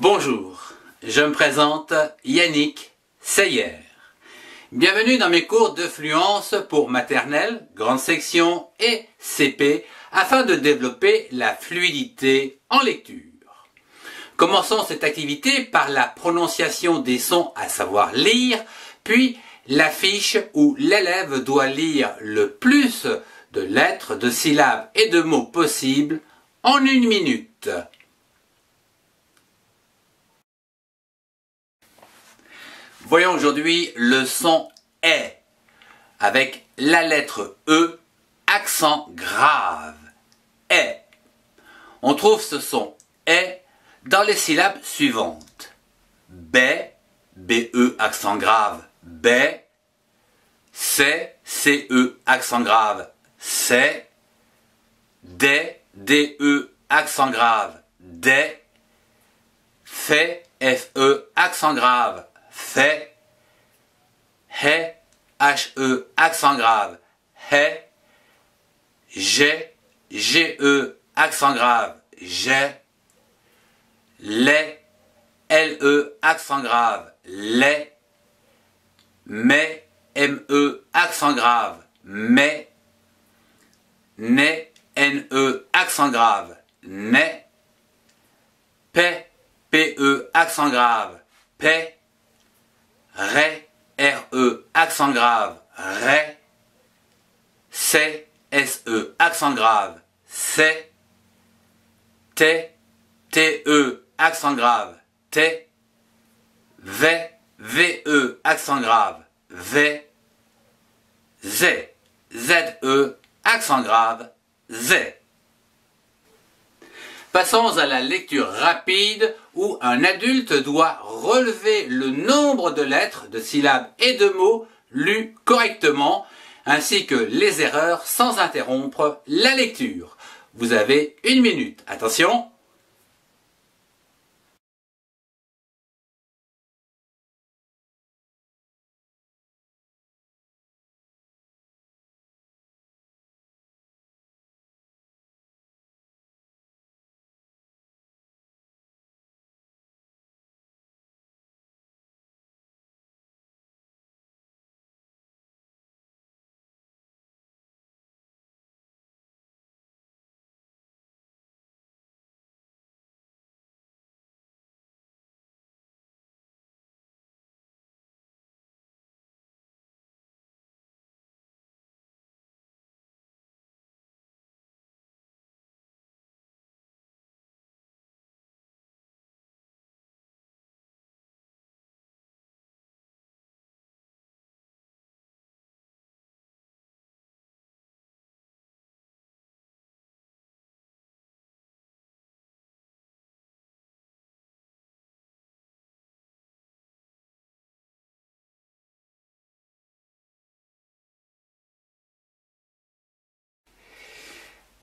Bonjour, je me présente Yannick Seyer. Bienvenue dans mes cours de fluence pour maternelle, grande section et CP afin de développer la fluidité en lecture. Commençons cette activité par la prononciation des sons à savoir lire, puis la fiche où l'élève doit lire le plus de lettres, de syllabes et de mots possibles en une minute. Voyons aujourd'hui le son est avec la lettre E, accent grave. est. On trouve ce son est dans les syllabes suivantes. B, BE, accent grave, B. C, CE, accent grave, C. D, DE, accent grave, D. F, FE, accent grave, fait, he, he, accent grave, he, j'ai, ge, accent grave, j'ai, les, le, accent grave, les, mais, me, accent grave, mais, ne, ne, accent grave, ne, p, pe, accent grave, p, Ré, R-E, accent grave, Ré. C, S-E, accent grave, C. T, T-E, accent grave, T. V, V-E, accent grave, V. Z, Z-E, accent grave, Z. Passons à la lecture rapide où un adulte doit relever le nombre de lettres, de syllabes et de mots lus correctement, ainsi que les erreurs sans interrompre la lecture. Vous avez une minute. Attention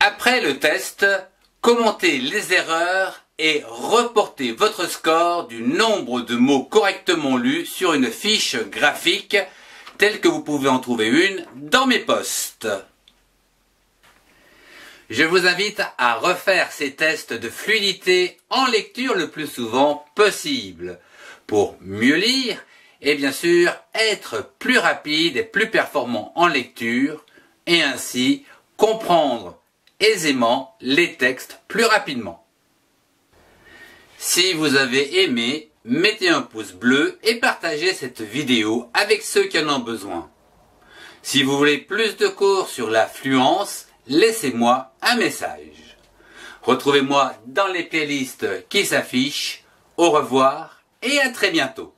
Après le test, commentez les erreurs et reportez votre score du nombre de mots correctement lus sur une fiche graphique telle que vous pouvez en trouver une dans mes posts. Je vous invite à refaire ces tests de fluidité en lecture le plus souvent possible pour mieux lire et bien sûr être plus rapide et plus performant en lecture et ainsi comprendre aisément les textes plus rapidement. Si vous avez aimé, mettez un pouce bleu et partagez cette vidéo avec ceux qui en ont besoin. Si vous voulez plus de cours sur la fluence, laissez-moi un message. Retrouvez-moi dans les playlists qui s'affichent. Au revoir et à très bientôt.